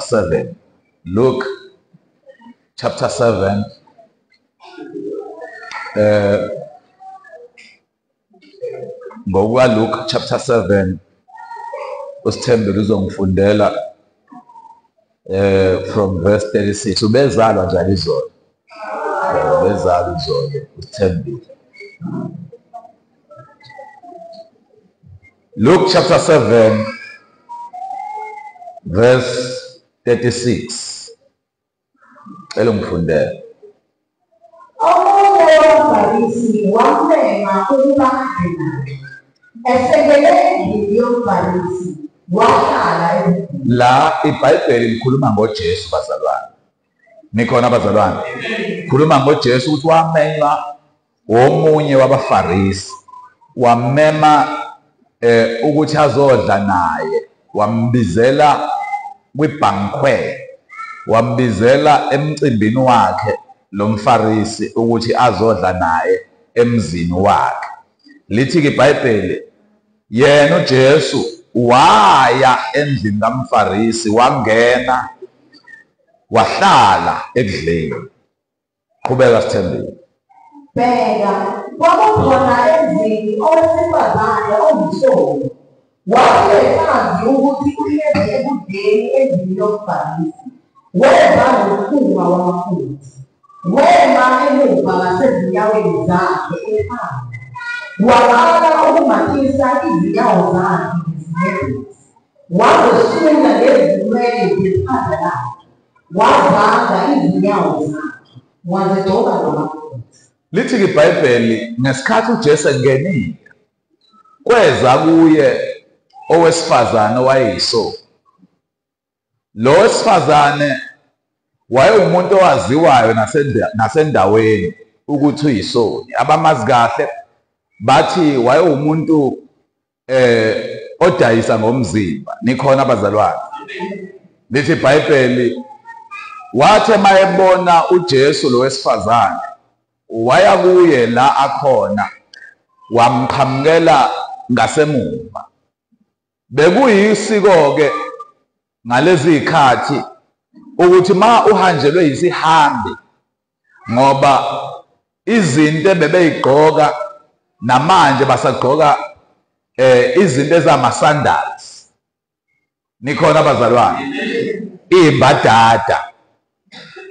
7 luke chapter 7 eh ngokwaluke chapter 7 usithembile uzongifundela eh from verse 36 ubezalwa njalo izolo? Eh, ubezalwa izolo usithembile Luke chapter 7 verse 36 Cela ungifundele omunye wabafarisi wamema ukuba ahambe esekele endlini yomfarisi wahlala la iBhayibheli likhuluma ngoJesu bazalwane. Nikhona bazalwane? Khuluma ngoJesu ukuthi wamenywa omunye wabafarisi. Wamema eh ukuthi azodla naye. Wambizela kwibanquet wambizela emcimbini wakhe lo mfarisi ukuthi azodla naye emzini wakhe. Lithi ke iBhayibheli yena uJesu waya endlini kamfarisi wangena wahlala ekudleni qhubeka sithembile. Bheka kwakukhona endlini owesifazane ongumhlobo wathi esazi ukuthi uhlezi ekudleni endlini yomfarisi weva nokuphuma wamafuthi wema emuva ngasezinyaweni zakhe ekhanda waqala ukumathisa izinyawo zakhe ngezinyembezi wazesula ngezinwele zekhanda lakhe wavanga izinyawo zakhe wazigcoba ngamafuthi lithi ke iBhayibheli ngesikhathi uJesu engenile kweza kuye owesifazane owayeyiso lo wesifazane wayewumuntu owaziwayo nasenda- nasendaweni ukuthi uyisoni. Abamazi kahle bathi wayewumuntu eh odayisa ngomzimba. Nikhona abazalwane. Lithi iBhayibheli wathi mayebona uJesu lo wesifazane waya kuye la akhona wamqhamukela ngasemuva. Bekuyisiko ke ngalezi zikhathi ukuthi ma uhanjelwe yisihambi ngoba izinto ebebeyigqoka namanje basagqoka eh izinto ezama sandals nikhona abazalwane? Imbadada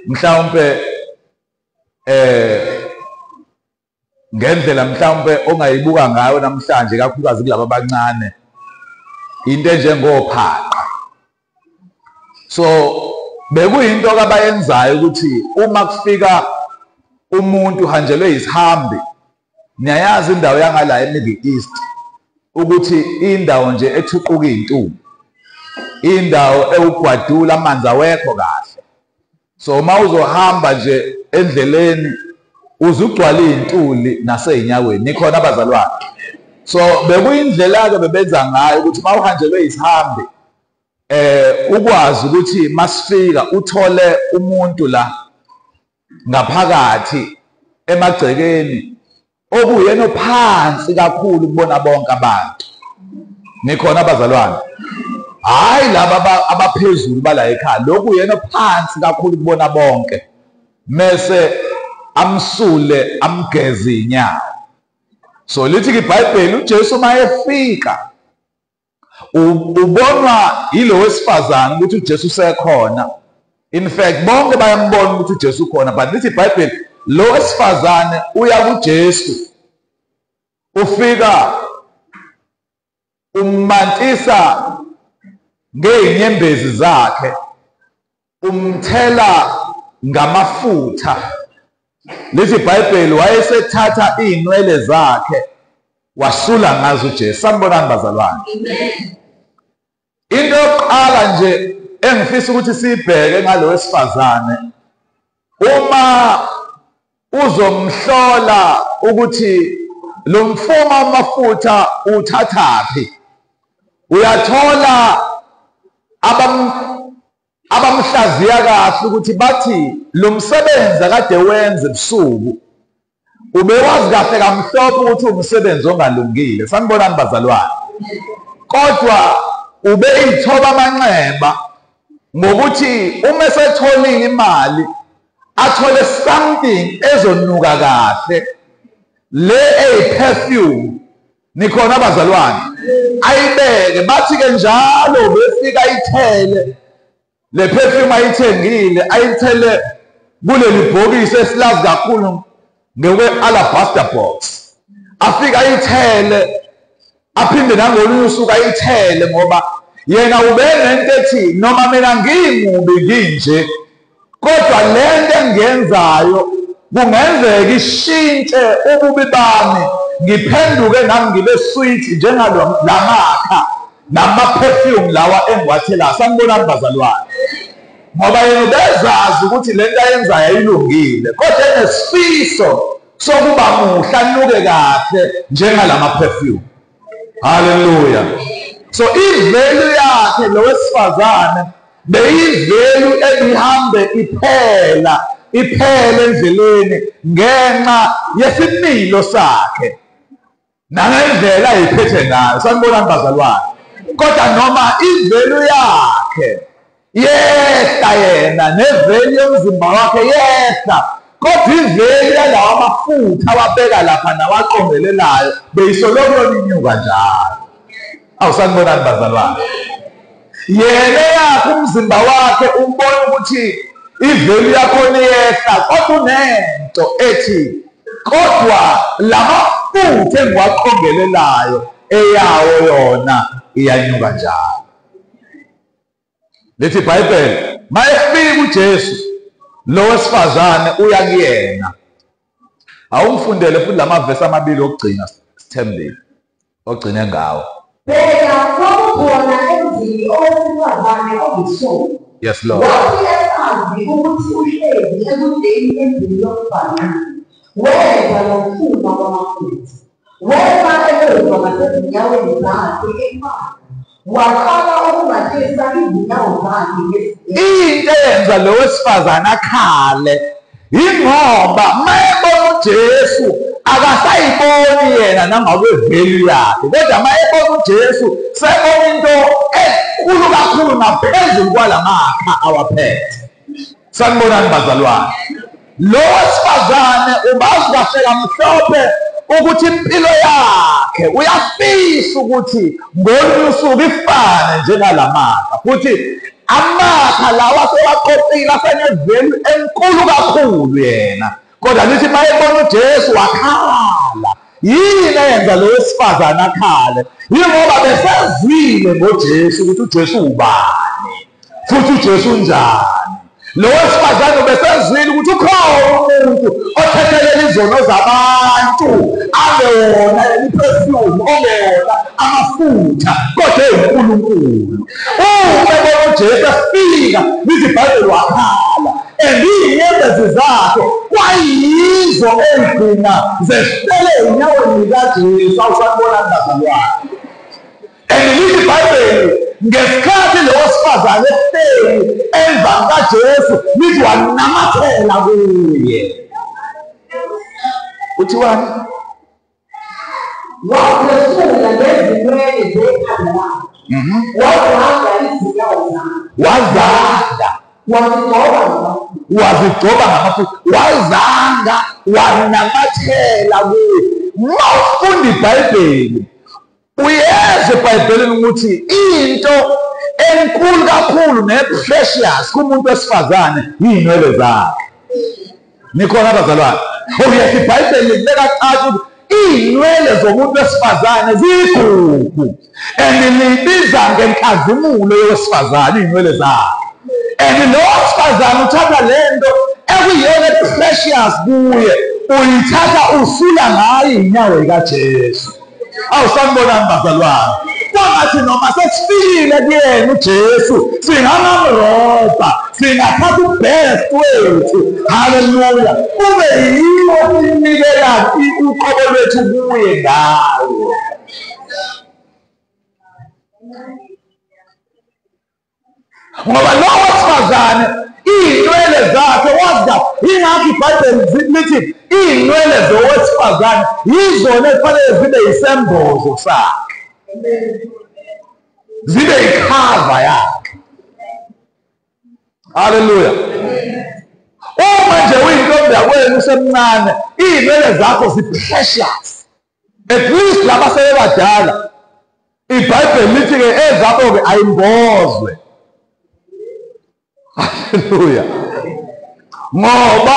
mhlawumbe eh ngendlela mhlawumbe ongayibuka ngayo namhlanje kakhulukazi kulabo abancane into enjengophaqa so bekuyinto abayenzayo ukuthi uma kufika umuntu uhanjelwe isihambi niyayazi indawo yangala eMiddle East ukuthi indawo nje ethuquka izintombi indawo ewugwadula amanzi awekho kahle. So uma uzohamba nje endleleni uzugcwala izintuli naseyinyaweni nikhona abazalwane. So bekuyindlela ke bebenza ngayo ukuthi uma uhanjelwe isihambi eh ukwazi ukuthi masifika uthole umuntu la ngaphakathi emagcekeni okuyena phansi kakhulu kubona bonke abantu. Nikhona abazalwane? Hayi laba aba- abaphezulu bala ekhaya. Lokhu yena phansi kakhulu kubona bonke. Mese amsule amgeze inyawo so lithi iBhayibheli uJesu mayefika ubonwa yilo wesifazane ukuthi uJesu usekhona. In fact bonke bayambona ukuthi uJesu ukhona but lithi iBhayibheli lo wesifazane uya kuJesu. Ufika ummantisa ngey'nyembezi zakhe umthela ngamafutha. Lithi iBhayibheli wayesethatha iy'nwele zakhe wasula ngazo uJesu. Sanibonani bazalwane into yokuqala nje engifisa ukuthi siyibheke ngalo wesifazane uma uzomhlola ukuthi lo mfuma wamafutha uthathaphi uyathola abam abamhlaziya kahle ukuthi bathi lo msebenzi akade wenze ebusuku ubewazi kahle kamhlophe ukuthi umsebenzi ongalungile. Sanibonani bazalwane kodwa ube ithoba amanxeba ngokuthi uma esetholile imali athole something ezonuka kahle. Le eyi-perfume nikhona abazalwane? Ayibeke bathi ke njalo befika ayithele. Le perfume ayithengile ayithele kuleli bhokisi esilazi kakhulu ngekwe-alabaster box. Afike ayithele aphinde nangolunye usuku ayithele ngoba yena ubenento ethi noma mina ngimubi nginje kodwa lento engiyenzayo kungenzeka ishintshe ububi bami ngiphenduke nami ngibe sweet njengalamakha nama-perfume lawa engiwathelayo sanibonani bazalwane ngoba yena ubezazi ukuthi le nto ayenzayo ayilungile kodwa enesifiso sokuba muhle anuke kahle njengalama-perfume haleluya so ivelu yakhe lo wesifazane beyivelu ebihambe iphela iphela endleleni ngenxa yesimilo sakhe. Nangendlela ayiphethe ngayo sanibonani bazalwane kodwa noma ivelu yakhe yehla yena nevelu yomzimba wakhe yehla kodwa ivelu yalawa mafutha awabeka lapha nawaqongelelayo beyisoloko yoninyuka njalo. Awusanibonani bazalwane? Yena yakhe umzimba wakhe umbona ukuthi ivelu yakhona iyehla kodwa unento ethi kodwa lamafutha engiwaqongelelayo eyawo yona iyanyuka njalo. Lithi ibhayibheli mayefika ujesu. Lo wesifazane uya kuyena. Awumfundele futhi lamavesi amabili okugcina sithembile ogcine ngawo. Bheka kwakukhona emzini owesifazane ongusoka yes lord. Wathi esazi ukuthi uhlezi ekudeni endlini yomfana weza nomfuma wamafutha wema emuva ngasezinyaweni zakhe ekhaya. Waqala ukubatisa izinyawo zakhe ngesigebengu into eyenza lo wesifazane akhale ingoba mayebona ujesu akasayiboni yena nangabe velu yakhe. Kodwa mayebona ujesu sebona into enkulu kakhulu ngaphezulu kwalamakha awaphethe. Sanibonani bazalwane lo wesifazane ubazi kahle kamhlophe ukuthi impilo yakhe uyafisa ukuthi ngolunye usuku ifane njengalamakha futhi amakha lawa sewaqoqile asenevelu enkulu kakhulu yena. Kodwa lithi uma ebona ujesu wakhala yini eyenza lo wesifazane akhale? Yingoba besezwile ngojesu ukuthi ujesu ubani futhi ujesu unjani. Lo wesifazane ubesezwile ukuthi ukhona umuntu othethelela izono zabantu angewona iperfume ongewona amafutha. Kodwa eyinkulunkulu uma ebona ujesu efika ibhayibheli wakhala and iy'nyembezi zakhe kwayizo ey'gcina zehlele ey'nyaweni likajesu awusanibonani bazalwane and lithi ibhayibheli ngesikhathi lo wesifazane ehleli emva kajesu lithi wanamathela kuye uthiwani waphesula ngezinwele zekhanda lakhe wazihanga izinyawo zakhe wazanga wazigcoba ngamafutha wazigcoba ngamafutha wazanga wanamathela kuye uma ufunda ibhayibheli uyeza ebhayibhelini ukuthi into enkulu kakhulu ne-precious kumuntu wesifazane yiy'nwele zakhe. Nikhona abazalwane? Uyeza ibhayibheli libeka caca ukuthi iy'nwele zomuntu wesifazane ziyigugu and libiza ngenkazimulo yowesifazane iy'nwele zakhe. And lo wesifazane uthatha le nto ekuyiyona precious kuye uyithatha usula ngayo iy'nyawo zikajesu. Awusanibonani bazalwane? Sesifikile kuyena ujesu singamamroba singathatha ubest wethu haleluya kube yiwo sinikela uqobo lwethu kuye ngawo ngoba lo wesifazane iy'nwele zakhe waza yingakho ibhayibheli lithi iy'nwele zowesifazane yizona efanele zibe yisembozo sakhe zibe yikhava yakhe. Haleluya uma nje uyintombi yakwenu usemncane iy'nwele zakho zi-precious. At least laba sebebadala. Ibhayibheli lithi-ke ezabo-ke ayimbozwe. Haleluya ngoba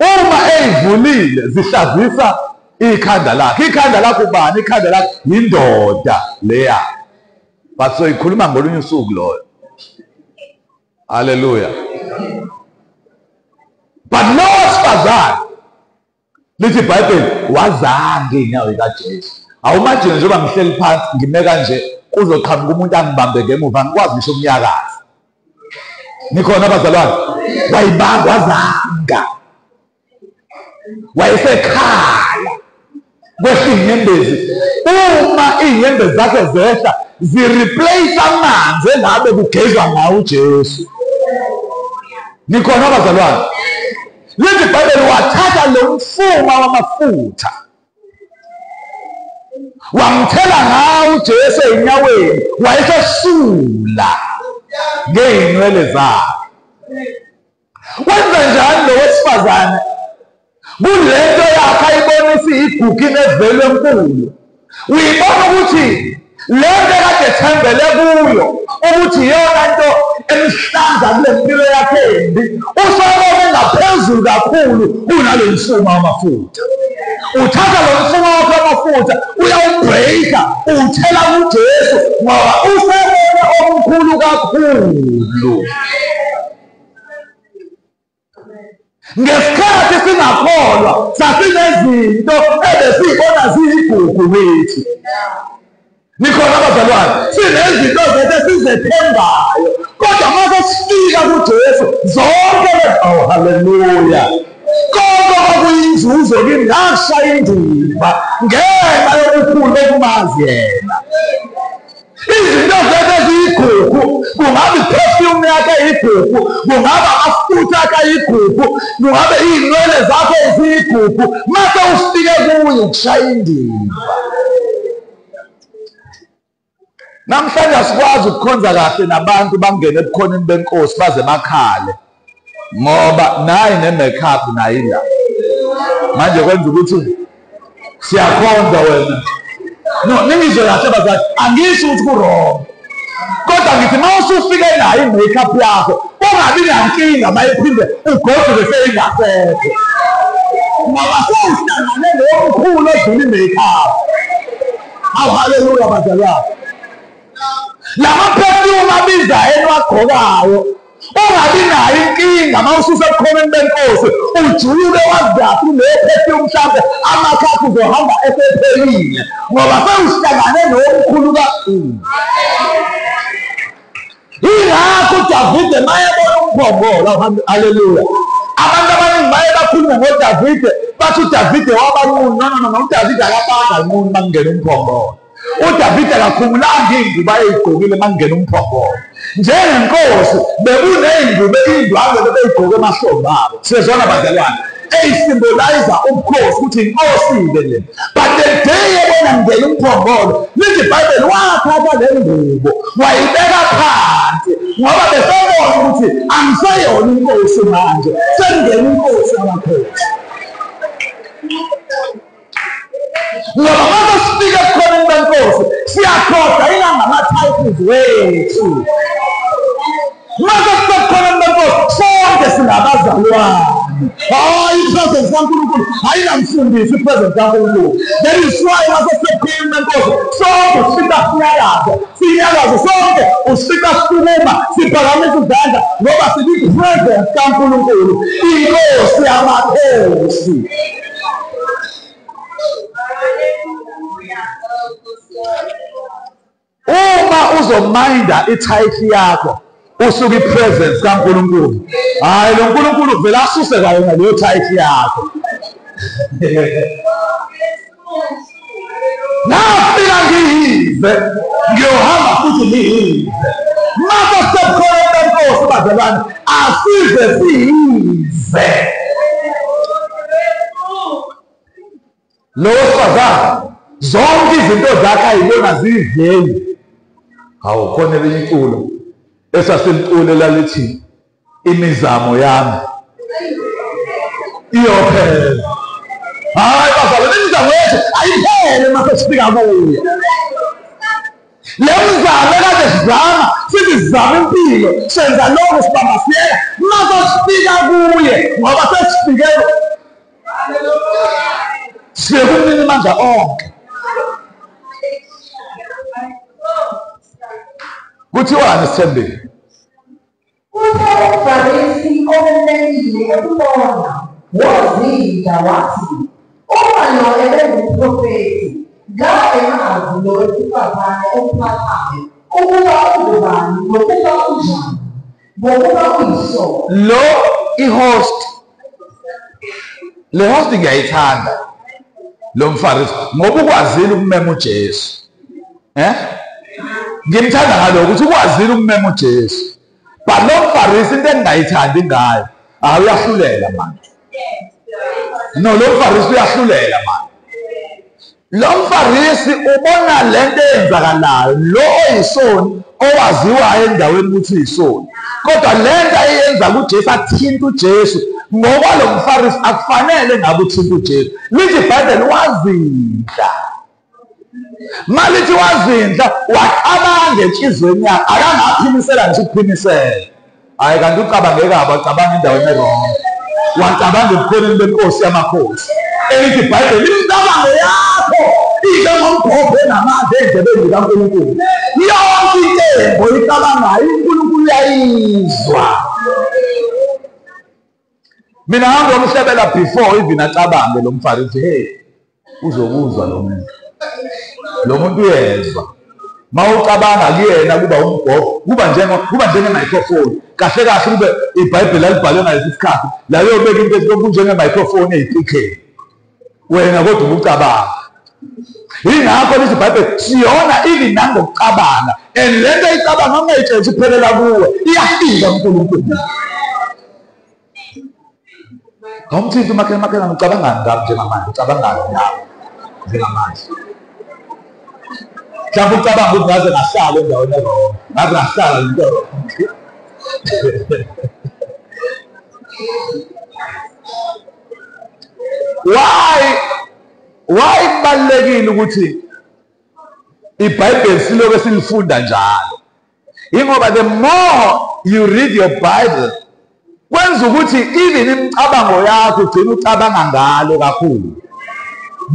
uma eyivulile zihlazisa ikhanda lakhe ikhanda lakho ubani? Ikhanda lakhe yindoda leya. But so ikhuluma ngolunye usuku loyo. Haleluya but lo wesifazane lithi ibhayibheli wazanga iy'nyawo zikajesu awumajini njengoba ngihleli phansi ngime kanje kuzoqhamuka umuntu angibambe ngemuva ngikwazi ngisho umnyakazi. Nikhona abazalwane wayibanga wazanga. Wayesekhala kwehla iy'nyembezi uma iy'nyembezi zakhe zehla zireplace amanzi engabe kugezwa ngawo ujesu. Nikhona abazalwane? Lithi ibhayibheli wathatha lo mfuma wamafutha wamthela ngawo ujesu ey'nyaweni wayesesula ngey'nwele zakhe. Wenza njani lo wesifazane kulento yakhe ayibonisa iyigugu inevelo enkulu uyibona ukuthi le nto kade ethembele kuyo ukuthi iyona nto emhlanza kule mpilo yakhe embi usobone ngaphezulu kakhulu kunalo mfuma wamafutha. Uthatha lo mfuma wakho wamafutha uyawubhreyika uwuthela kujesu ngoba usebone omkhulu kakhulu. Ngesikhathi singakholwa sasinezinto ebesiyibona ziyigugu kithi nikhona abazalwane sinezinto zethu esizethembayo. Kodwa mase sifika kujesu zonke oh haleluya. Konke kwakuyinzuzo kimi ngashaya indima ngenxa yobukhulu bokumazi yena. Izinto zethu eziyigugu kungabe iperfume yakhe iyigugu kungaba amafutha akhe ayigugu kungabe iy'nwele zakho eziyigugu mase ufike kuye ukushaya indima. Namhlanje asikwazi ukukhonza kahle nabantu bangene ebukhoneni benkosi baze bakhale. Ngoba nayi ne-makeup nayi la. Manje kwenza ukuthi siyakhonza wena. No, name is Yoyasha Bazai. And he should go wrong. God and it now so figure in our make a plan. What I mean, I'm saying, I'm not putting the go to the saying that. Mama says, I'm not cool not to make up. How hallelujah, Bazai. Lama pẹ́ tí wọ́n máa bí ìgbà ẹnu àkọ́rọ̀ àwọn ungabi nayo inkinga uma ususebukhoneni benkosi ujule wazaphi kuleyo phefyumu mhlawumbe amakhaphi uzohamba esephelile ngoba sewuhlangane nomkhulu kakhulu yingakho udavide mayebona umphongolo haleluya abantu abaningi baye bakhulume ngodavide bathi udavide wabanquni no no no udavide akabanga nquni uma kungena umphongolo udavide akakhumulanga iy'ngubo ayey'gqokile uma kungena umphongolo njengenkosi bekuney'ngubo iy'ndwangu bebey'gqoke emahlombe abo. Siyezona bazalwane eyisimbolayiza ubukhosi ukuthi inkosi-ke le. But the day ebona ngena umphongolo lithi ibhayibheli wathatha le ngubo wayibeka phansi ngoba besebona ukuthi angiseyona inkosi manje sengena inkosi yamakhosi ngoba mase sifike ebukhoneni benkosi siyakhoda inangama-titles wethu mase sisebukhoneni benkosi sonke singabazalwane hayi ipresence kankulunkulu ayinamfundisi ipresence kankulunkulu that is why mase sisebukhoneni benkosi sonke usifika sinyakaze sinyakaze sonke usifika sisukuma siphakamisa izandla ngoba sibi-presence kankulunkulu inkosi yamakhosi uma uzomayinda ithayithi yakho usuke ipresence kaNkulunkulu. Hayi lo nkulunkulu vele asuse kayo ngaleyo thayithi yakho. Nafika ngiyize ngiyohamba futhi ngiyize mase sebukhona benkosi bazalwane asize siyize lo wesifazane zonke izinto zakhe ayibona ziyiveli hawu khona elinye iculo esasilcule lalithi imizamo yami iyophela. Hayi bazalwane imizamo yethu ayiphele mase sifika kuye le mzamo ekade sizama sithi sizama impilo senza lokho sibamba siyeka mase sifika kuye ngoba sesifike sifike kumnini amandla onke kuthiwani sithembile Kuthe uFarisi omelekile ekubona wozinda wathi uma lo ebenguprofethi ngaengazi lo wesifazane ophathayo ukuba ungubani nokuba unjani ngokuba uyisona lo i-host le host ngiyayithanda lo mfarisi ngoba ukwazile ukumema ujesu. Eh ngimthanda ngalokho ukuthi ukwazile ukumema ujesu. But lo mfarisi into engingayithandi ngayo ah uyahlulela manje. No lo mfarisi uyahlulela manje. Lo mfarisi ubona lento eyenzakalayo lo oyisoni owaziwayo endaweni ukuthi uyisoni. Kodwa lento ayenza kujesu athinta ujesu. Ngokwalo mfarisi akufanele ngabe uthinta ujesu. Lithi ibhayibheli wazinhla. Malithi wazinhla wacabanga enhliziyweni yakhe. Akangaphimisela nje ukuphimisela. Hayi kanti ucabange kabi wacabanga endaweni erong wacabanga ebukhoneni benkosi yamakhosi. Elithi ibhayibheli imicabango yakho. Ihle ngombhobho enamandla endlebeni zikankulunkulu. Yonke intengo icabangayo unkulunkulu uyayizwa. Mina ngangomhlebela before even acabange lo mfarisi hey uzokuzwa lo muntu. Lo muntu uyezwa. Ma ucabanga kuyena kuba umbhobho kuba njengo kuba njenge-microphone. Kahle kahle kube ibhayibheli alibhalwe ngalesi sikhathi la yobeka into esilokhu njenge-microphone ey'tikheni wena kodwa ubucabanga yingakho lithi ibhayibheli siyona even nangokucabanga. And le nto icabanga ungayitshela iphelela kuwe iyafika Hamsi itu makin-makin anu cadangan dalam jenama, cadangan ya, jenama. Cabut cabang pun nggak jelas sekali jauhnya loh, nggak jelas sekali jauh. Why, why balekile ukuthi iBhayibheli silobe silifunda njalo. Ingoba the more you read your Bible kwenza ukuthi even imicabango yakho ugcina ucabanga ngalo kakhulu.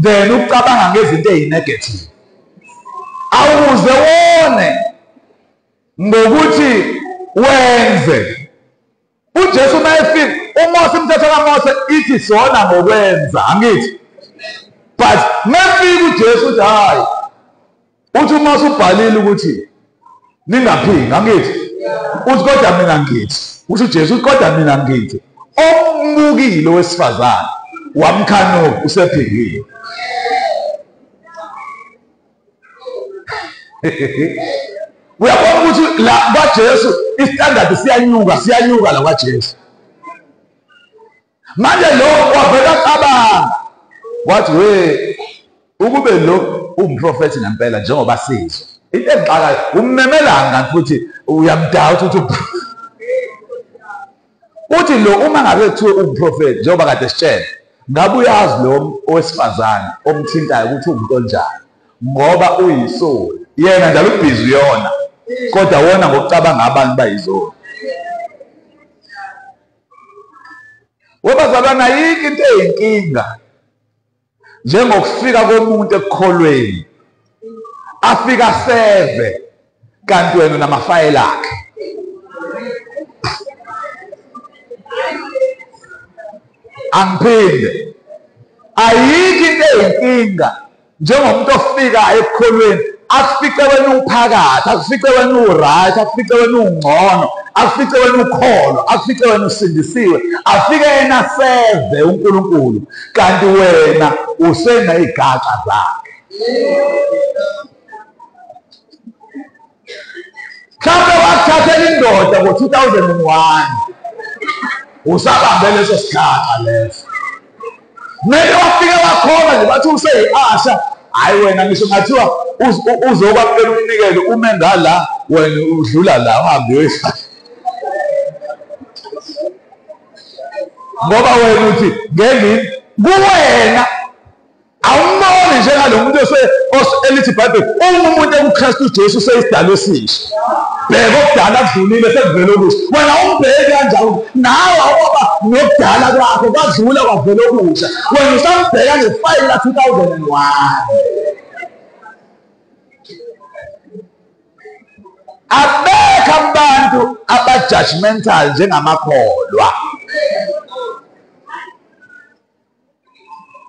Then ucabanga ngezinto eyi-negative. Awuze wone ngokuthi wenze. Ujesu uma efika umose imithetho kamose ithi sona ngokwenza. Angithi but mefika ujesu uthi hayi. Uthi umose ubhalile ukuthi ningaphingi angithi uthi kodwa mina ngithi usho ujesu uthi kodwa mina ngithi ombukile wesifazane wamkhanuka usephingile uyabona ukuthi la kwajesu istandard siyanyuka siyanyuka la kwajesu. Manje lo wavela cabanga. Wathi we ukube lo umprofethi ngempela njengoba sizwa into engixakayo ummemelanga futhi uyamdawuthi ukuthi uthi lo uma ngabe kuthiwe umprofethi njengoba kade sitshele ngabe uyazi lo owesifazane omthintayo ukuthi uwumuntu onjani ngoba uyisoni yena njalo ubhizi uyona kodwa wona ngokucabanga abantu bayizona webazalwana ayikho into eyinkinga njengokufika komuntu ekukholweni. Afika seve. Kanti wena unamafayela akhe? Angiphinde. Ayikho into eyinkinga. Njengomuntu ofikayo ekukholweni akufice wena uphakathi akufice wena uright akufice wena ungcono akufice wena ukholo akufice wena usindisiwe afike yena seve unkulunkulu. Kanti wena useneyigaxa zakhe. Mhlawumbe wakuthathela indoda ngo-2001 usabambe leso sigaxa leso kumele wafike wakhona nje bathi useyi-asha hhayi wena ngisho ngathiwa uzokwamukela umnikelo ume ngala wena udlula la uhambe uyoyifaka ngoba wena uthi ngengini kuwena Aumone geralho, um Deus ele te vai ver. Um mundo Cristo Jesus é estabelecido. Pegou piada zuni nesse velogo. Mas não pega já. Na hora não piada do agora zuni o velogo. Quando está pegando o pai lá 2001. abeka abantu abajudgmental njengamakholwa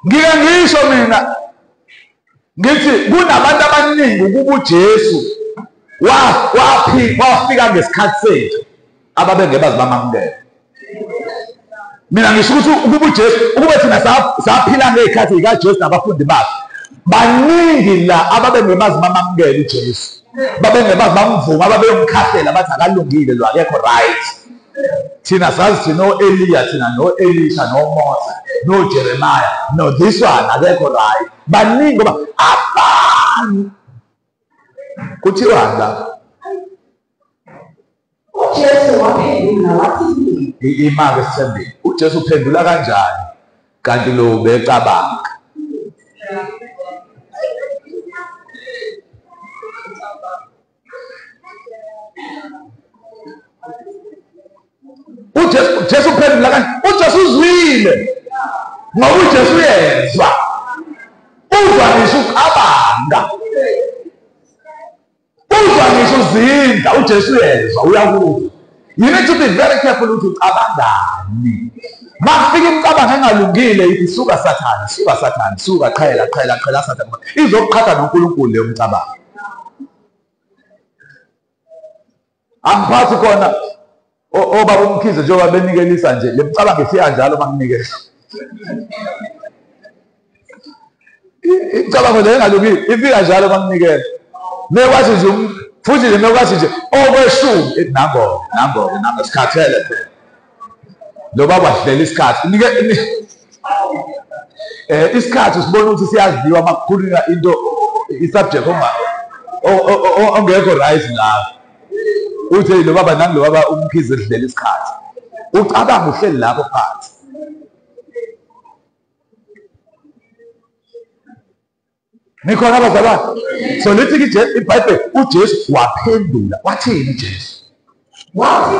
ngike ngisho mina. Ngithi kunabantu abaningi ukuba ujesu. Wafika ngesikhathi sethu ababengebazi bamamukela mina ngisho ukuthi ukuba ujesu ukuba thina sa- saphila ngey'khathi zikajesu nabafundi bakhe baningi la ababengemazi bamamukela ujesu. Babengebazi bamvuma babeyomkhahlela bathi akalungile lo akekho right. Thina sazi thina no-eliya thina no-elisha nomose nojeremaya no this one akekho right baningi ngoba abantu kuthiwa la ujesu waphendula wathi i- imake sithembile ujesu uphendula kanjani? Kanti lo becabanga ujesu uphendula kanjani ujesu uzwile. Ngoba ujesu uyezwa uzwa ngisho ucabanga uzwa ngisho uzinda ujesu uyezwa uyakuzwa you need to be very careful ukuthi ucabangani. Makufika imicabango engalungile ithi suka sathane suka sathane suka qhela qhela qhela sathane. Izokuqhatha nonkulunkulu leyo mcabango angiphathi khona. Obaba umkhize njengoba benikelisa nje le micabango ifika njalo makunikeza I- imicabango le engalungile ifika njalo makunikeza mekwathi nje um- futhi nje mekwathi nje okweshumi ethi nangoke nangoke nango sikhathele phela. Lo baba hlela isikhathi nike ni- eh isikhathi sibona ukuthi siyadliwa makukhulunywa into i-subject onga o- o- o- ongekho right ngayo uthi "Hey, lo baba nami lo baba umkhize edlela isikhathi. Ucabanga uhleli lapho phansi. Nikhona abazalwane? So lithi ibhayibheli ujesu waphendula. Wathini ujesu? Wathi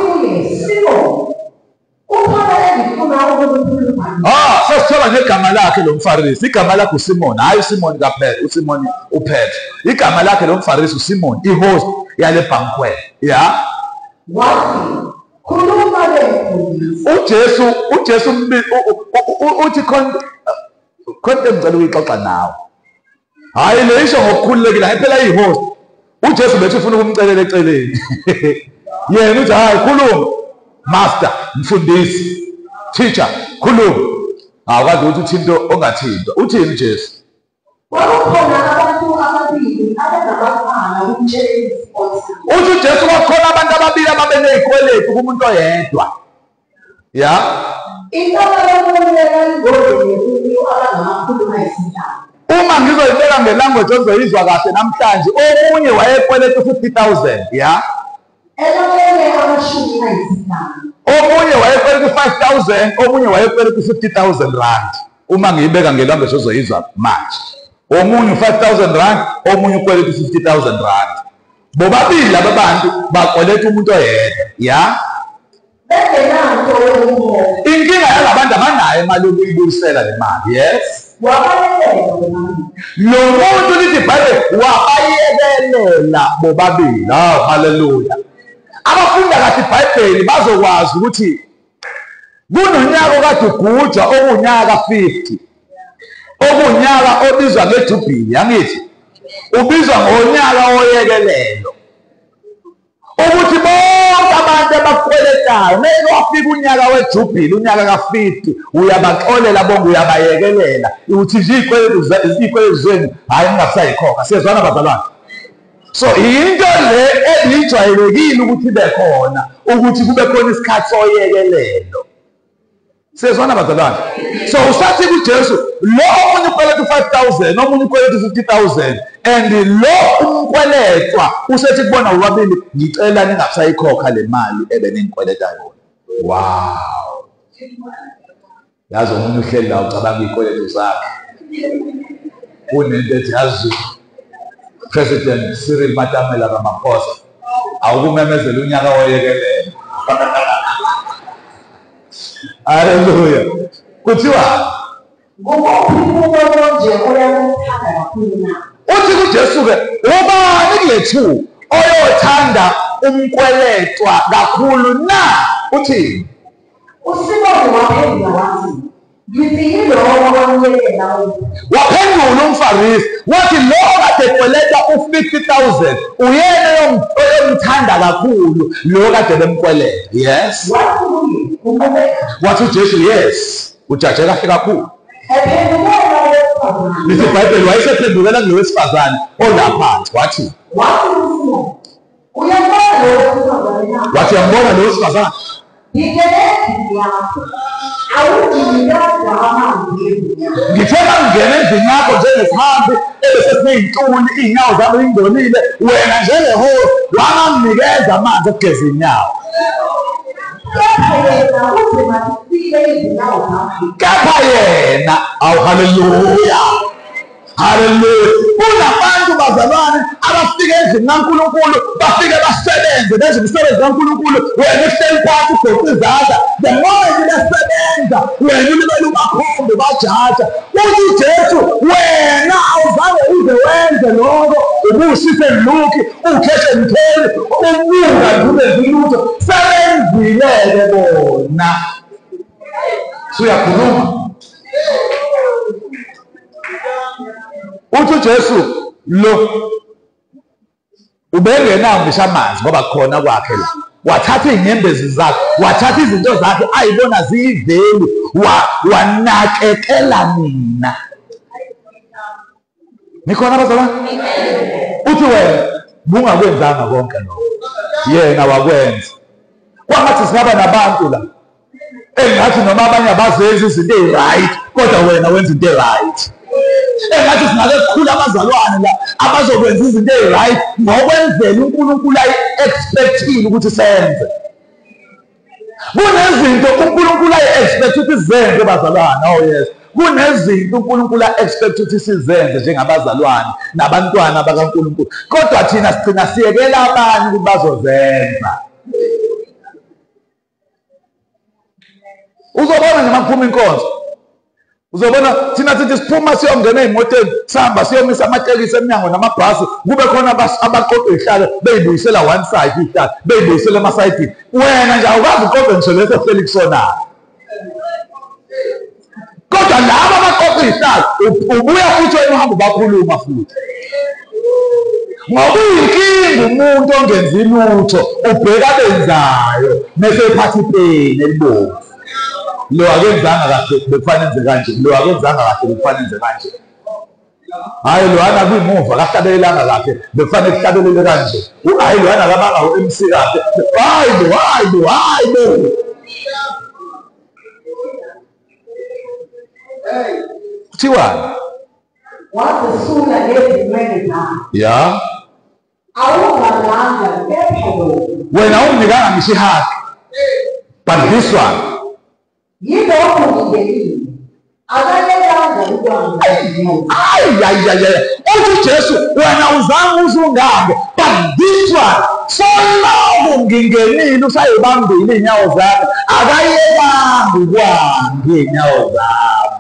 kuye simon ukhona engifuna ukukukhuluma Ah, sesithola ngegama lakhe lo mfarisi. Igama lakhe uSimon, hayi uSimon kaPetro, uSimon uPetro. Igama lakhe lo mfarisi uSimon, ihost yale banquet. Ya. wathi khuluma lemfundisi uJesu, uJesu mbi- u- u- u- uthi khonto khonto ngicela ukuyixoxa nawe. Hayi le isho ngokukhululekile, hayi phela ihost. uJesu bethi ufuna ukumcelela eceleni. Yena uthi hayi khuluma. Master, mfundisi, teacher, khuluma. Awukwazi ukuthi uthi into ongathintwa. Uthini uJesu? kwakukhona abantu ababili abanabafana kumtshengisi othile uthi ujesu kwakukhona abantu ababili ababeney'kweletu kumuntu oyedwa ya uma ngizoyibeka ngelanguage ozoyizwa kahle namhlanje omunye wayekweletu 50,000 ya elomunye amashumi ayisintana omunye wayekweletu 5,000 omunye wayekweletu 50,000 rand. Uma ngiyibeka ngelanguage ozoyizwa manje. Omunye 5,000 rand omunye ukweletu 50,000 rand. Bobabili laba bantu bakweleta umuntu oyedwa ya? Bengenanto yokuhola inkinga yalabantu abanayo imali yokuyibuyisela le mali yes? Wabalekela wemali lo muntu lithi ibhayibheli wabayekelela bobabili. Hawu haleluya. Abafunda kahle ibhayibheli bazokwazi ukuthi kunonyaka okade ugujwa okuwunyaka ka-50 okuwunyaka obizwa ngejubhili yangithi ubizwa ngonyaka woyekelelo ukuthi bonke abantu abakweletayo mele wafika unyaka wejubhili unyaka ka-50 uyabaxolela bonke uyabayekelela ukuthi nje iy'kweletu zenu hhayi ningasayikhokha siyezwana bazalwane so into le ebiyijwayelekile ukuthi ibe khona ukuthi kube khona isikhathi soyekelelo siyezwana bazalwane? So usathi kujesu lo omunye ukweleta u-5 000 omunye ukweleta u-50 000 and lo umkweletwa usethi kubona ubabili ngicela ningasayikhokha le mali ebeningikweleta yona. Wow. Yazi omunye uhleli la ucabanga iy'kweletu zakhe. Kunento ethi yazi. President cyril matamela ramaphosa. Awukumemezela unyaka woyekelelo haleluya. Kuthiwa? Uthi kujesu-ke ubani kulethu oyothanda umkweletwa kakhulu na? Uthini? Usimoni waphendula wathi waphendula umfarisi wathi lo kade kweleta u-fifty thousand. Uyena oyomthanda kakhulu lo kade bemkweleta yes? Wathi ujesu yes ujaje kahle kakhulu. Lithi ibhayibheli wayesephendukela kulo wesifazane olaphansi wathi wathi uyambona lo wesifazane na wathi yambona lo wesifazane ngingene endlini yakho awudingidanga amanzi endlini yakho ngitheka ngingena endlini yakho njengesihambi ebesesiney'ntuli iy'nyawo zami ingcolile wena njengehori wanganginikeza amanzi okugeza iy'nyawo. Kepha yena uze masifike izinyawo zakhe kepha yena awu haleluya haleluya kunabantu bazalwane abafika endlini kankulunkulu bafike basebenze. Benze umsebenzi kankulunkulu wena uhleli phansi ugoqa izandla. The moment besebenza wena ulibele ubakhombe bajaja. Uthi ujesu wena awuzange uze wenze loko ubushise luki ukhethe mtheli ubunga ngibenzi lutho sebenzile-ke bona. Suyakhuluma uthi ujesu lo ubengenawo ngisho amanzi ngoba khona kwakhe la. Wathatha iy'nyembezi zakhe wathatha izinto zakhe ayibona ziyiveli wa- wanakekela mina nikhona abazalwane uthi wena bungakwenzanga konke lokho. Yena wakwenza. Kwangathi singaba nabantu la engathi noma abanye abazenzi izinto eyi-right kodwa wena wenza into eyi-right engathi singake kukhulu abazalwane la abazokwenza izinto eyi-right ngokwenzela unkulunkulu ayi-expectile ukuthi senze kunezinto unkulunkulu ayi-expect ukuthi sizenze bazalwane oh yes kunezinto unkulunkulu a-expect ukuthi sizenze njengabazalwane nabantwana bakankulunkulu kodwa thina sigcina siyekela abanye ukuthi bazozenza uzobona nje makuphuma inkonzo. Uzobona thina sithi siphuma siyongena ey'motweni sihamba siyomisa amatekisi eminyango namabhasi kube khona abas- abaqoqa iy'hlalo bey'buyisela one side iy'hlalo bey'buyisela emasayidini. Wena nje awukwazi uqoqe ngisho lesi ehleli kusonayo kodwa laba abaqoqa iy'hlalo u- ubuya futhi wena uhambe ubakhuluma futhi. Ngoba uyinkinga umuntu ongenzi lutho ubheka abenzayo mese ephatha ipeni elibomvu. Lo akenzanga kahle bekufane enze kanje. Lo akenzanga kahle bekufane enze kanje. Hayi lowana kwimuva kahlabelelanga kahle. Bekufanele kuhlabelele kanje. U- hayi lowana kabanga u-mc kahle. Hayi bo hayi bo hayi bo. Kuthiwani wazisula ngezinwele ya. Kepha wena. Wena unginikanga ngisho ihaki but this one yilokhu ngingelile akayekanga ukwenza izinyawo ayayayaya uthi ujesu wena uzange uzungambe but this one so long ngingenile usayibambile iy'nyawo zami akayekanga ukwangi iy'nyawo zami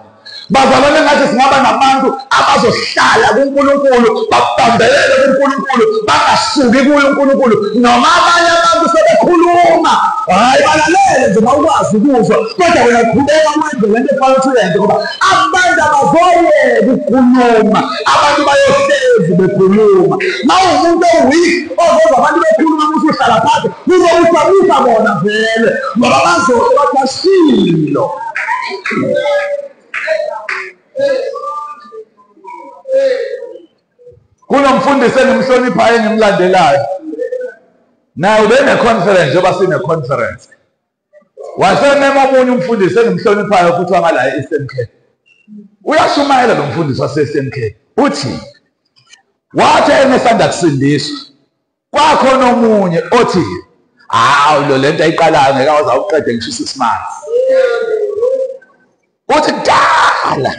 bazalwane ngathi singaba nabantu abazohlala kunkulunkulu babambelele kunkulunkulu bangasuki kuyo unkulunkulu noma abanye abantu sebekhuluma hayi balalele nje bawukwazi ukuzwa. Kodwa wena qhubeka wenze lento efanele ukuthi uyenze ngoba abantu abazoyeka ukukhuluma. Abantu bayohlezi bekhuluma. Ma uwumuntu oweak ozozwa abantu bekhuluma musuhlala phansi uzobusabisa bona vele. Ngoba bazoke bathi bashilo. Kunomfundisi engimhloniphayo engimlandelayo naye ubene-conference njengoba sine-conference. Wasemema omunye umfundisi engimhloniphayo futhi wangala e-eastern cape uyashumayela lo mfundisi wase-eastern cape uthi wathi enesanda kusindiswa kwakhona omunye othi hawu lo lento ayiqalayo ngeke waze awuqede ngisho i-six months uthi kudala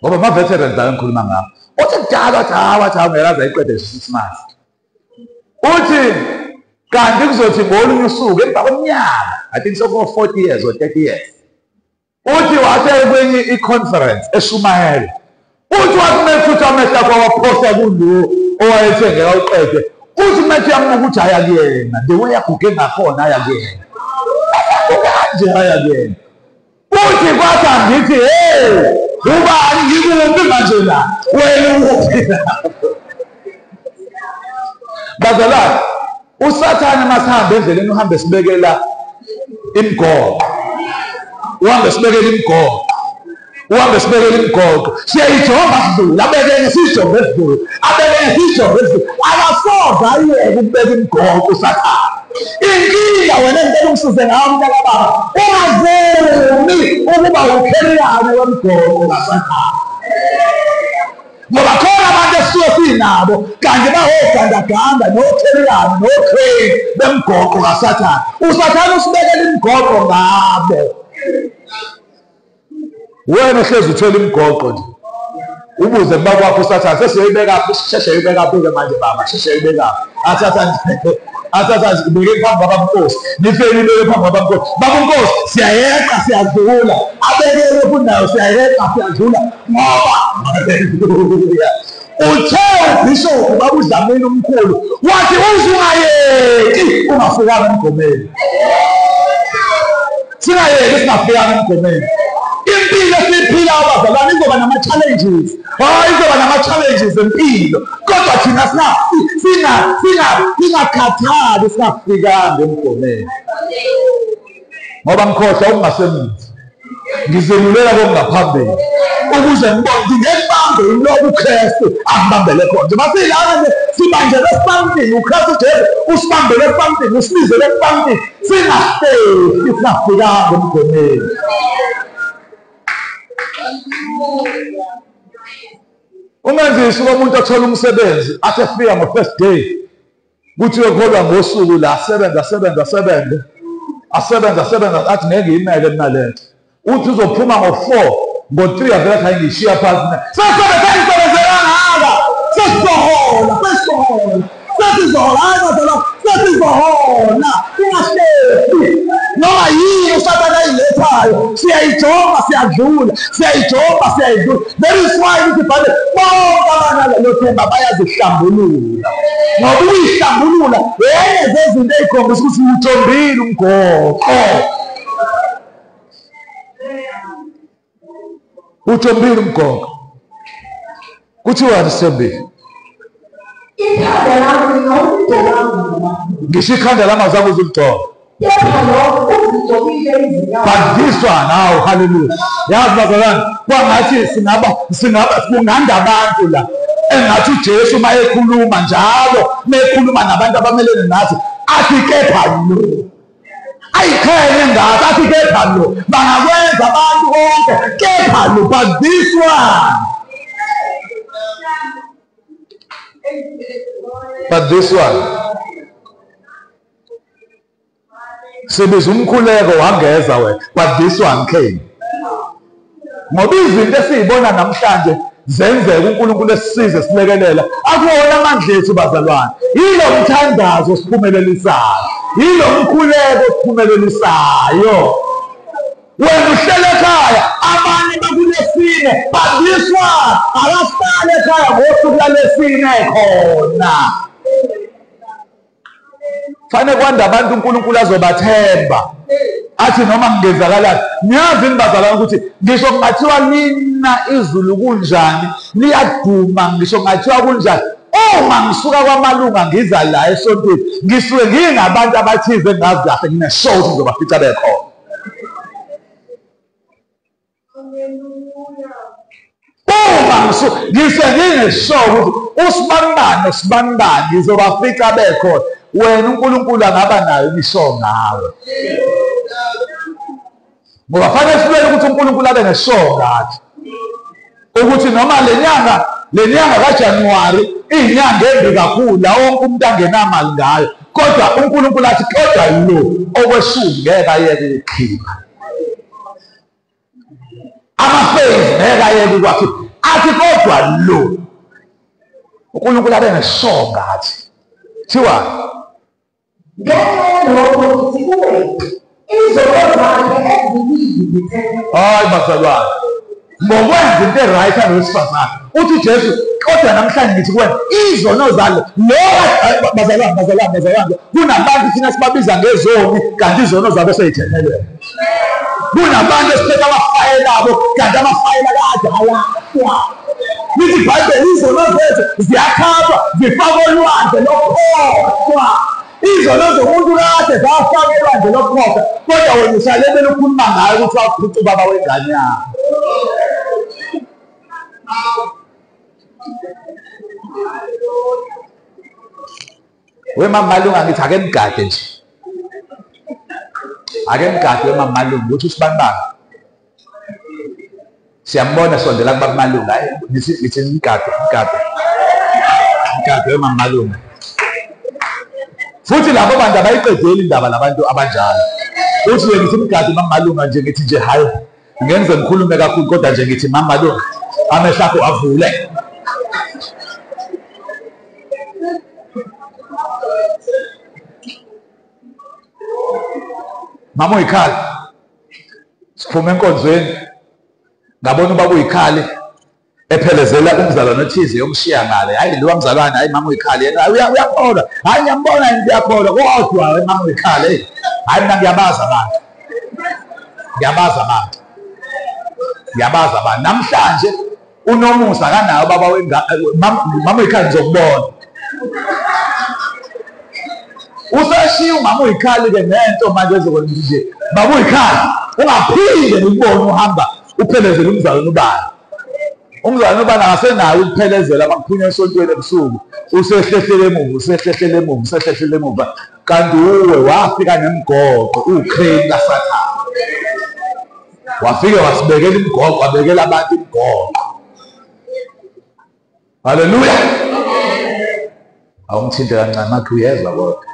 ngoba ama-veterans la engikhuluma ngawo uthi kudala wathi hawa wathi hawu ngeke aze ayiqede six months uthi kanti kuzothi ngolunye usuku emva kweminyaka i think soko-forty years or thirty years. Uthi wathi kwenye i-conference eshumayela uthi wathi mefutha amehlo akho waphosa kulo owayethe ngeke awuqede uthi methi yamuka ukuthi haya kuyena the way aguge ngakhona haya kuyena kanje haya kuyena uthi kwathi angithi hey ubani ngikuphi manje la wena uphi bazalwane usathane masihamba endleleni uhambe sibekela imigoqo uhambe sibekela imigoqo uhambe sibekela imigoqo siyayijonga sidlula abekene siyijonge sidlula abekene siyijonge sidlula akasoze ayeke ukubeka imigoqo usathane inkinga wena ngicela ungisize ngawo mntaka baba. Ungavumi ukuba ukheriyane wemigoqo kasathane ngoba khona abantu esisuke sinabo kanti bahogandaganda nokhelelana nokreni bemgoqo kasathane usathane usibekela imigoqo ngabo. Wena ohlezi uthola imigoqo nje. Ubuze kuba kwakho usathane sesiyoyibekaphi sheshe yoyibekaphi-ke manje baba sheshe yoyibekaphi athatha After that, we gave back Baba Bukos. The family gave back Baba Bukos. Baba Bukos, si ayé kasi agbóhóla. Abẹ́rẹ́ ẹlẹ́kùn náà si ayé kasi agbóhóla. Mọ́ọ̀bà hallelujah. Òjẹ́ òfìsọ̀ òbáwù ìsàmínú ń kó lò. Wọ́n ti ń sun ayé kí kó máa fowó àwọn ọkọ̀ mẹ́rin. Sínú ayé kí kó máa fowó àwọn ọkọ̀ mẹ́rin. Impilo esiyiphilayo bazalwane izoba nama-challenges. Hayi izoba nama-challenges empilo. Kodwa thina singakhathali singafikanga emgomeni ngoba ngikhohlwa okungasemuva ngizelulela kokungaphambili ukuze ngibone ukuthi ngekubambe yilobo ukristu angibambele khona. Njengoba siyilana nje sibanjele esibantini ukristu jesu usibambele esibantini usibizele esibantini singahlehli singafikanga emgomeni ungenzisi komuntu othola umsebenzi athi efika ngo-first day kuthiwe kholwa ngosuku la asebenza asebenza asebenze asebenza asebenza athi ngeke ngiyimele mina lento uthi uzophuma ngo-four ngo-three avele athi hayi ngiyishiya phansi sesebesenisebenzelangaka sesizohola sesizohola sesizohola hayi bazala sesizohola ungahlehli noma yini usathane ayilethayo se ajuda, se estopa, se ajuda. There is why you can nothemba bayazihambulula ngoba uyihlambulula yenze izinto ey'khombisa ukuthi uthombile umgoqo uthombile umgoqo kuthiwani sithembile ngisho ikhanda lamazi akuze umdoba but this one hawu haleluya. Yazi bazalwane kwangathi singaba singaba kunganda abantu la. Engathi ujesu uma ekhuluma njalo uma ekhuluma nabantu abamelene nathi athi kepha lo. Ayiqhenye ngathi athi kepha lo. Bangakwenza abantu bonke kepha lo but this one but this one sibiza umkhuleko wangeza wena but this one came ngoba izinto esiyibona namhlanje zenzeka unkulunkulu esisize silekelela akuwona amandla ethu bazalwane. Yilo mthandazo siphumelelisayo yilo mkhuleko siphumelelisayo. Wena uhlele ekhaya abanye bakulesine but this one akahlale ekhaya ngosuku lalesine khona. Fanele kwanda abantu unkulunkulu azobathemba. Athi noma kungenzakalani niyazi nibazalwane ukuthi ngisho kungathiwa lina izulu kunjani liyaduma ngisho kungathiwa kunjani. Uma ngisuka kwamalunga ngiza la esontweni ngisuke ngingabantu abathize engazi kahle ngine-show ukuthi ngizobafica bekhona. Uma ngisu- ngise ngine-show ukuthi usibanibani nosibanibani ngizobafica bekhona. Wena unkulunkulu angaba nayo imisho ngawe. Ngoba fanele sibele ukuthi unkulunkulu abe neshow ngathi. Ukuthi noma le nyanga le nyanga kajanuwari iyinyanga embi kakhulu la wonke umuntu angenamali ngayo. Kodwa unkulunkulu athi kodwa lo okweshumi ngeke ayeke ukukhipha. Amafezi ngeke ayeke ukwakhe athi kodwa lo unkulunkulu abe nesonga athi thiwa ngenxa yalokho ngithi kuwe izono zakhe eziningi zithethe hayi bazalwane ngokwenza into erayithi alowesifazane uthi ujesu kodwa namhlanje ngithi kuwena izono zalo lo bazalwane bazalwane bazalwane kunabantu thina sibabiza ngezoni kanti izono zabo seyithethelele kunabantu esiphethe amafayela abo kanti amafayela kade alahlwa lithi ibhayibheli izono zethu ziyakhapha zifakwe olwandle lokhohlwa izono zomuntu kade zafaka elwandle lokhohlwa kodwa wena usalemele ukhuluma ngayo ukuthi waphuca ubaba wengane yakho wemama malunga ngithi ake mgade nje ake mgade wemama malunga ukuthi usibanibani siyambona sondela kubaba malunga hayi ngithi ngithi mgade mgade mgade wemama malunga futhi labo bantu abayiqedeli indaba labantu abanjalo. Uthi ke ngithi mgade mama malunga nje ngithi nje hayi ngenze ngikhulume kakhulu kodwa nje ngithi mama malunga amehlo akho avule. Mama uyikhali siphume enkonzweni ngabona ubaba uyikhali ephelezela umzalwane othize yomshiya ngale. Hayi lo mzalwane hayi mama uyikhali yena. Uya- uyakholwa hayi ngiyambona yini uyakholwa kodwa hayi mama uyikhali hey hayi mina ngiyabaza abantu. Ngiyabaza abantu. Ngiyabaza abantu. Namhlanje unomusa kanawo baba wenga- mama mama uyikhali ngizokubona. Usashiya umama uyikhali-ke nento manje ezokwenza nje. Baba uyikhali ungaphinde nikubone uhamba uphelezele umzalwane ubani. Umzalwane ubani akasenayo ukuphelezela makuphunywa esontweni ebusuku. Usehlehlele emuva usehlehlele emuva usehlehlele emuva. Kanti uwe wafika nemgoqo uwukreni kasathane wafike wasibekela imigoqo wabekela abantu imigoqo haleluya! Awumthinte kancane makhe uyezwa kodwa.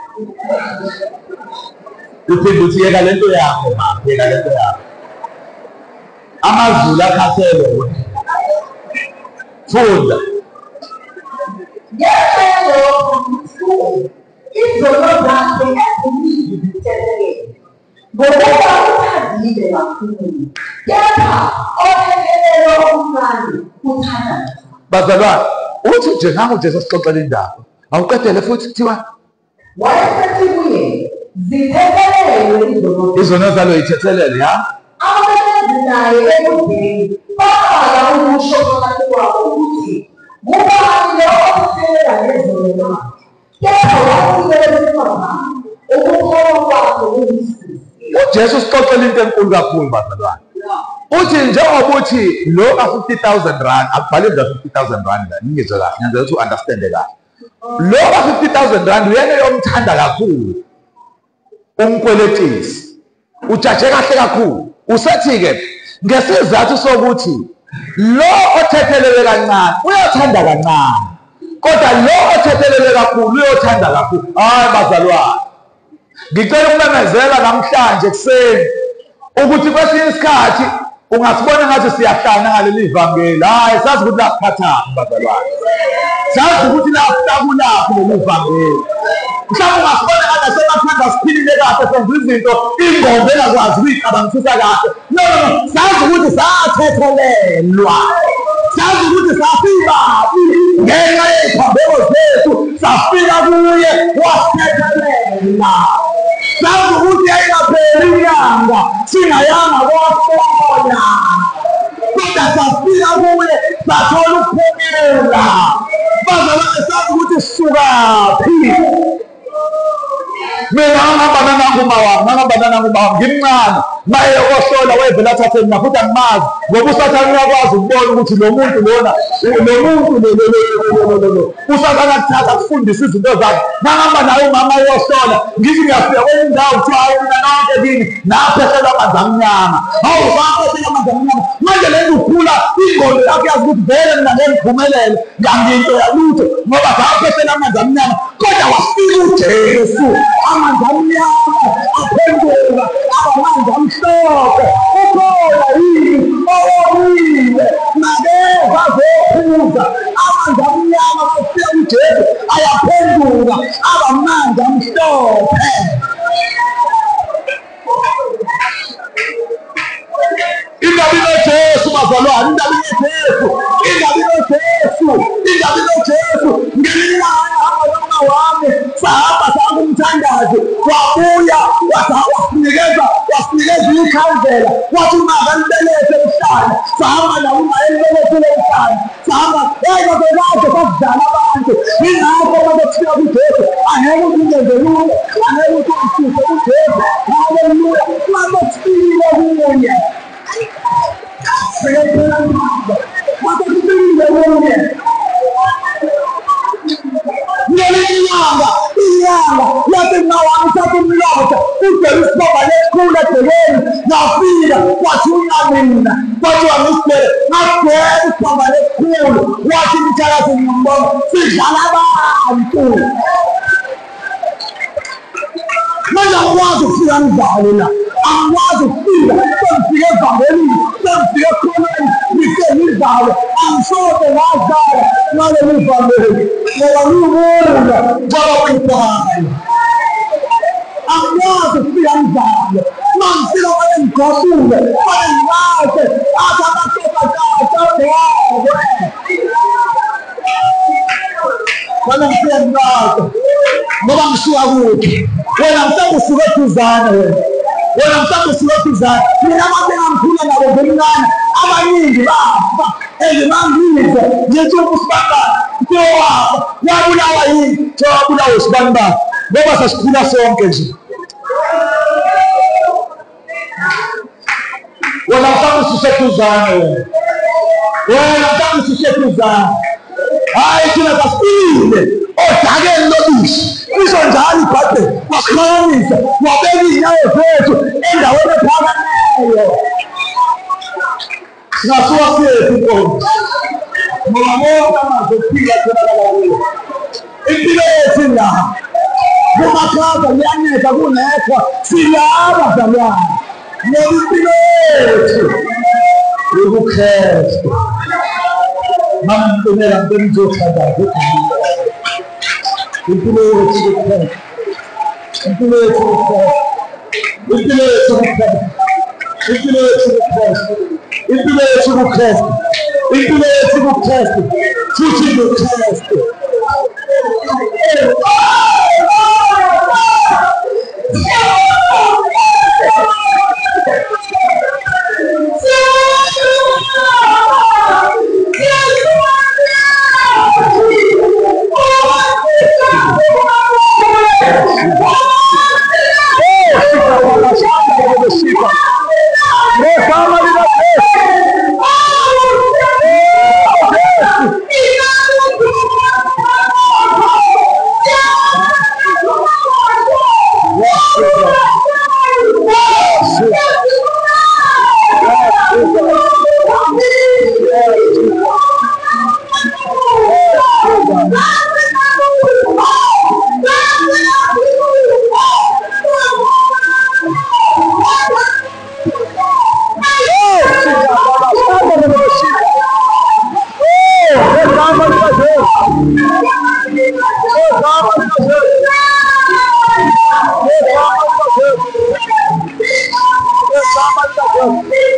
Uphinde uthi yeka lento yakho ma yeka lento yakho. Amazulu akhaselwe wena funda ngenxa yalokho ngithi kuwe izono zakhe eziningi zithethelele ngokuba uthandile kakhulu kepha ohekelelwe omncane uthanda bazalwane uthi nje nangu jesu sixoxela indaba awuqedele futhi kuthiwa wayesethi kuye zithethelelwe izono izono zalo yithethelele ya abasebenzi naye ekudeni baqala ukusho phakathi kwabo ukuthi ngubani lo othethelela ngezono zakhe kepha wafike wesifazane ukukholwa kwakhe kuyisisi ujesu sixoxela into enkulu kakhulu bazalwane uthi njengoba uthi lo ka-50 000 rand akubhalile za-50 000 rand la ningizwe kahle ngenzela ukuthi u-understande kahle lo ka-50 000 rand uyena yomthanda kakhulu umkweletisi ujaje kahle kakhulu usethi-ke ngesizathu sokuthi lo othethelele kancane uyathanda kancane kodwa lo othethelele kakhulu uyothanda kakhulu. Hayi bazalwane ngicela ukumemezela namhlanje ekuseni ukuthi kwesinye isikhathi ungasibona ngathi siyahlanya ngaleli vangeli. Hayi sazi ukuthi lasiphathani bazalwane sazi ukuthi lakulaphi leli vangeli. Mhlawumbe ungasibona ngathi asemakhanda siphilile kahle senza izinto ingqondo engakwazi ukuyicabangisisa kahle. No sazi ukuthi sathethelelwa. Sazi ukuthi safikapi ngenxa yeziphambeko zethu safika kuye wasithethelela zangu kuja inaperiyanga singayanga kwafoya kodasafika kuye sathola ukuphumela bazalwane sazi ukuthi sisukaphi mina ngangihamba nananguma wami ngangihamba nananguma wami ngimncane maye ohlola wayevela athathe mina futhi angimazi ngoba usathane uyakwazi ukubona ukuthi lo muntu lona lo muntu lo lo lo lo lo. Lo usathane akuthatha akufundise izinto zakhe ngangihamba naye umama yohlola ngithi ngiyafika kwenye indawo kuthiwa hayi mina nonke kini naphehlelwa amanzi amnyama hawu baphehlela amanzi amnyama manje le nto ukhula ingqondo yakho yazi ukuthi vele mina ngeke ngiphumelele nganginto yalutho ngoba baphehlela amanzi amnyama kodwa wafika ujesu amanzi amnyama aphenduka abamanzi amhlophe ukhona yini owomile nakeza azophuza amanzi amnyama kufika ujesu ayaphenduka abamanzi amhlophe. Inda jina Yesu mazalwa, inda jina Yesu, inda jina Yesu, inda jina Yesu. Ngelina haya hawa wana wangu, sahaba zangu mtangazi, wabuya, watawasinigeza, wasinigezi ukauzela, watu magandeleze usana, sahaba na uma elele kule usana, sahaba, ego zezazo kazana bantu, nina hako madokia kutepe, anelu kungeze lule, anelu kungeze lule, haleluya, madokia lule, Mwen la waz ou fiyan ba amwazo pia msiye Babeli, msiye Konani, msiye Nizare, amshote Lazare, nale ni Babeli, nala ni Mungu, baba kuipahani. Amwazo pia Nizare, mamsila wale mkabule, wale mwaze, hata matoka kata wao. Wala msiye Nizare, baba mshuwa huki, wala mtamu suwetu zane wewe. Ngifike ngilahle ngoba ngisuka kuphi wena mhlawumbe usuke eduzane wena wena mhlawumbe usuke eduzane mina abantu engamkhula nabo ngomncane abaningi bafa engimangize ngithi ukusibangana ntowafa wabulawa yini wabulawa usibani bakhe ngoba sasikhula sonke nje wena mhlawumbe ususeduzane wena wena mhlawumbe ususeduzane hayi thina sasibile odakeni lobushi kusho njalo ibhayibheli wasikhonisa wabeka iy'nyawo zethu endaweni ephakameyo singasuka siyephi inkosi ngoba bonke amazophila atholakala kuyo impilo yethu la kumakhaza liyanetha kunethwa silaba zalwana ngoba impilo yethu ukukhresta mamntumela ntoni nizothandaza impilo yethu kukhona impilo yethu kukhona impilo yethu kukhona impilo yethu kukhona impilo yethu kuKristu impilo yethu kuKristu futhi kuKristu Thank you.